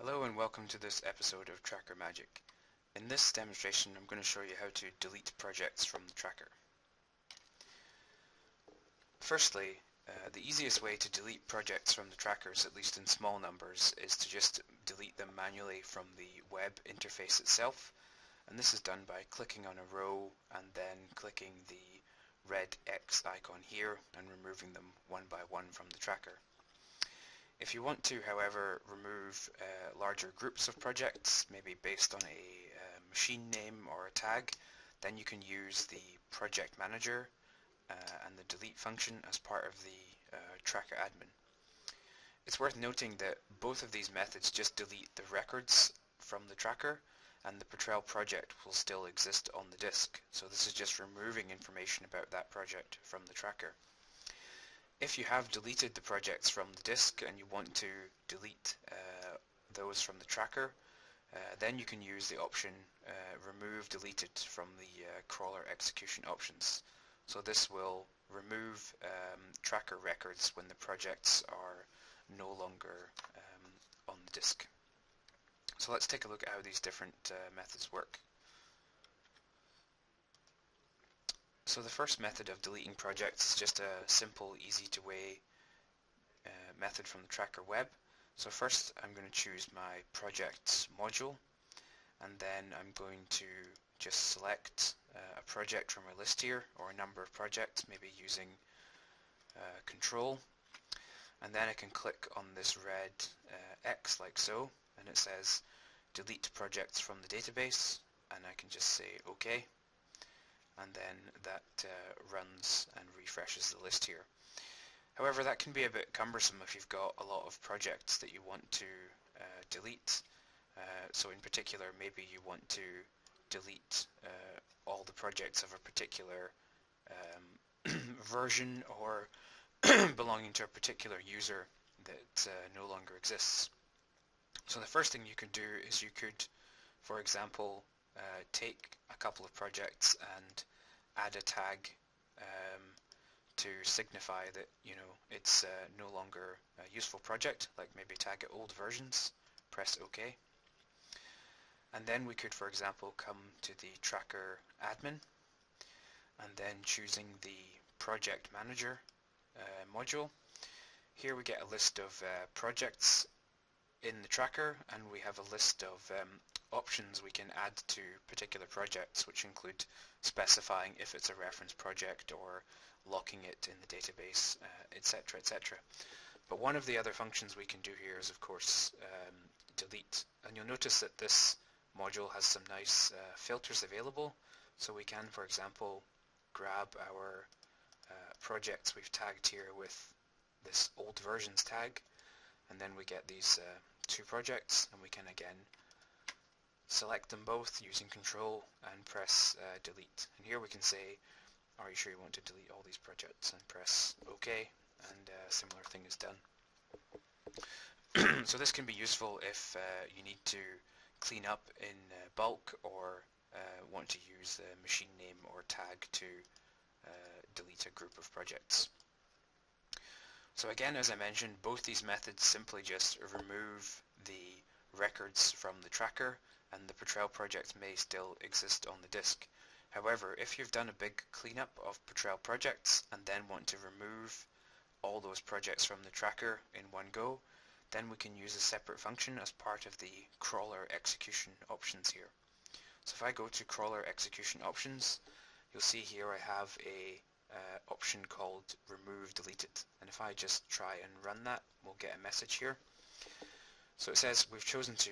Hello and welcome to this episode of Tracker Magic. In this demonstration I'm going to show you how to delete projects from the tracker. Firstly, uh, the easiest way to delete projects from the trackers, at least in small numbers, is to just delete them manually from the web interface itself. And this is done by clicking on a row and then clicking the red X icon here and removing them one by one from the tracker. If you want to, however, remove uh, larger groups of projects, maybe based on a uh, machine name or a tag, then you can use the project manager uh, and the delete function as part of the uh, tracker admin. It's worth noting that both of these methods just delete the records from the tracker and the Petrel project will still exist on the disk. So this is just removing information about that project from the tracker. If you have deleted the projects from the disk and you want to delete uh, those from the tracker, uh, then you can use the option uh, remove deleted from the uh, crawler execution options. So this will remove um, tracker records when the projects are no longer um, on the disk. So let's take a look at how these different uh, methods work. So the first method of deleting projects is just a simple, easy to way uh, method from the tracker web. So first I'm going to choose my projects module and then I'm going to just select uh, a project from our list here or a number of projects maybe using uh, control and then I can click on this red uh, X like so and it says delete projects from the database and I can just say OK and then that uh, runs and refreshes the list here. However, that can be a bit cumbersome if you've got a lot of projects that you want to uh, delete. Uh, so in particular, maybe you want to delete uh, all the projects of a particular um, version or belonging to a particular user that uh, no longer exists. So the first thing you can do is you could, for example, uh, take a couple of projects and add a tag um, to signify that you know it's uh, no longer a useful project, like maybe tag it old versions, press OK. And then we could, for example, come to the tracker admin and then choosing the project manager uh, module. Here we get a list of uh, projects in the tracker and we have a list of um, options we can add to particular projects which include specifying if it's a reference project or locking it in the database, etc, uh, etc. Et but one of the other functions we can do here is of course um, delete and you'll notice that this module has some nice uh, filters available so we can for example grab our uh, projects we've tagged here with this old versions tag and then we get these uh, two projects and we can again select them both using control and press uh, delete. And here we can say, are you sure you want to delete all these projects? And press OK and a similar thing is done. so this can be useful if uh, you need to clean up in uh, bulk or uh, want to use the machine name or tag to uh, delete a group of projects. So again, as I mentioned, both these methods simply just remove the records from the tracker and the Petrel project may still exist on the disk. However, if you've done a big cleanup of Petrel projects and then want to remove all those projects from the tracker in one go, then we can use a separate function as part of the crawler execution options here. So if I go to crawler execution options, you'll see here I have a uh, option called remove deleted and if I just try and run that we'll get a message here. So it says we've chosen to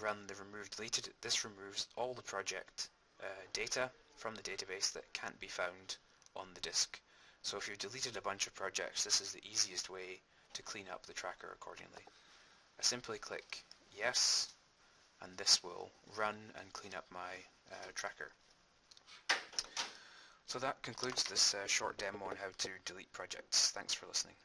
run the remove deleted, this removes all the project uh, data from the database that can't be found on the disk. So if you've deleted a bunch of projects, this is the easiest way to clean up the tracker accordingly. I simply click yes, and this will run and clean up my uh, tracker. So that concludes this uh, short demo on how to delete projects. Thanks for listening.